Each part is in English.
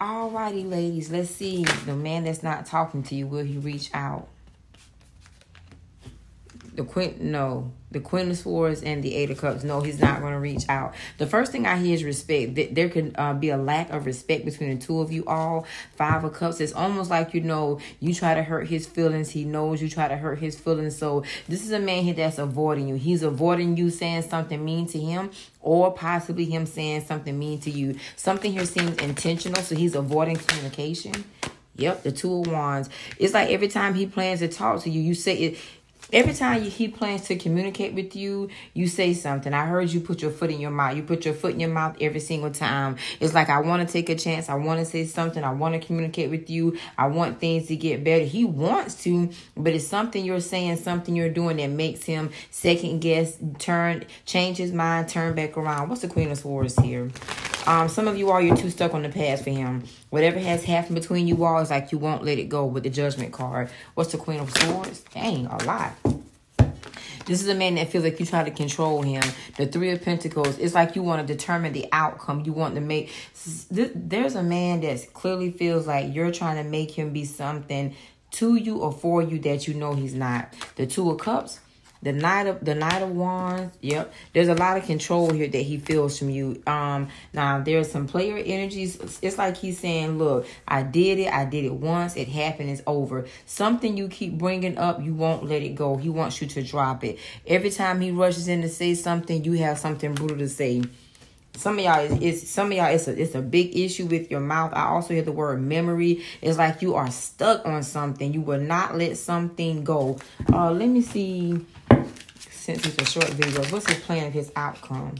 Alrighty, ladies, let's see. The man that's not talking to you, will he reach out? The queen, no. The Queen of Swords and the Eight of Cups. No, he's not going to reach out. The first thing I hear is respect. There could uh, be a lack of respect between the two of you all. Five of Cups. It's almost like, you know, you try to hurt his feelings. He knows you try to hurt his feelings. So this is a man here that's avoiding you. He's avoiding you saying something mean to him or possibly him saying something mean to you. Something here seems intentional. So he's avoiding communication. Yep, the two of wands. It's like every time he plans to talk to you, you say it Every time he plans to communicate with you, you say something. I heard you put your foot in your mouth. You put your foot in your mouth every single time. It's like, I want to take a chance. I want to say something. I want to communicate with you. I want things to get better. He wants to, but it's something you're saying, something you're doing that makes him second guess, turn, change his mind, turn back around. What's the Queen of Swords here? Um, some of you all, you're too stuck on the past for him. Whatever has happened between you all is like you won't let it go with the judgment card. What's the Queen of Swords? Dang, a lot. This is a man that feels like you try to control him. The Three of Pentacles, it's like you want to determine the outcome. You want to make... There's a man that clearly feels like you're trying to make him be something to you or for you that you know he's not. The Two of Cups, the knight of the knight of wands yep. There's a lot of control here that he feels from you. Um now there's some player energies. It's like he's saying look i did it. I did it once. It happened. It's over. Something you keep bringing up you won't let it go. He wants you to drop it. Every time he rushes in to say something you have something brutal to say. Some of y'all it's some of y'all it's a it's a big issue with your mouth. I also hear the word memory. It's like you are stuck on something. You will not let something go. Uh let me see since it's a short video, what's his plan of his outcome?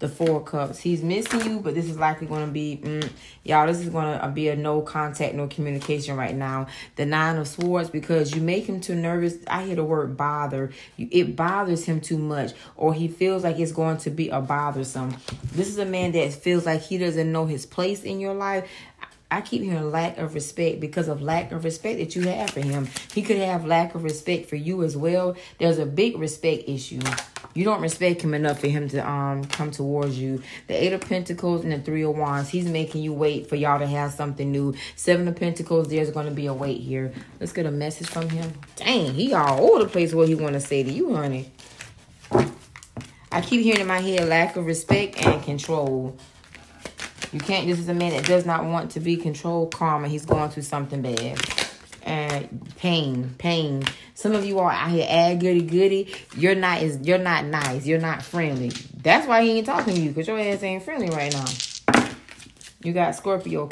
The Four Cups. He's missing you, but this is likely going to be, mm, y'all, this is going to be a no contact, no communication right now. The Nine of Swords, because you make him too nervous. I hear the word bother. It bothers him too much, or he feels like it's going to be a bothersome. This is a man that feels like he doesn't know his place in your life. I keep hearing lack of respect because of lack of respect that you have for him. He could have lack of respect for you as well. There's a big respect issue. You don't respect him enough for him to um come towards you. The Eight of Pentacles and the Three of Wands, he's making you wait for y'all to have something new. Seven of Pentacles, there's going to be a wait here. Let's get a message from him. Dang, he all over the place what he want to say to you, honey. I keep hearing in my head lack of respect and control. You can't, this is a man that does not want to be controlled, karma. He's going through something bad. And pain, pain. Some of you are out here ad goody goody. You're not is you're not nice. You're not friendly. That's why he ain't talking to you, because your ass ain't friendly right now. You got Scorpio.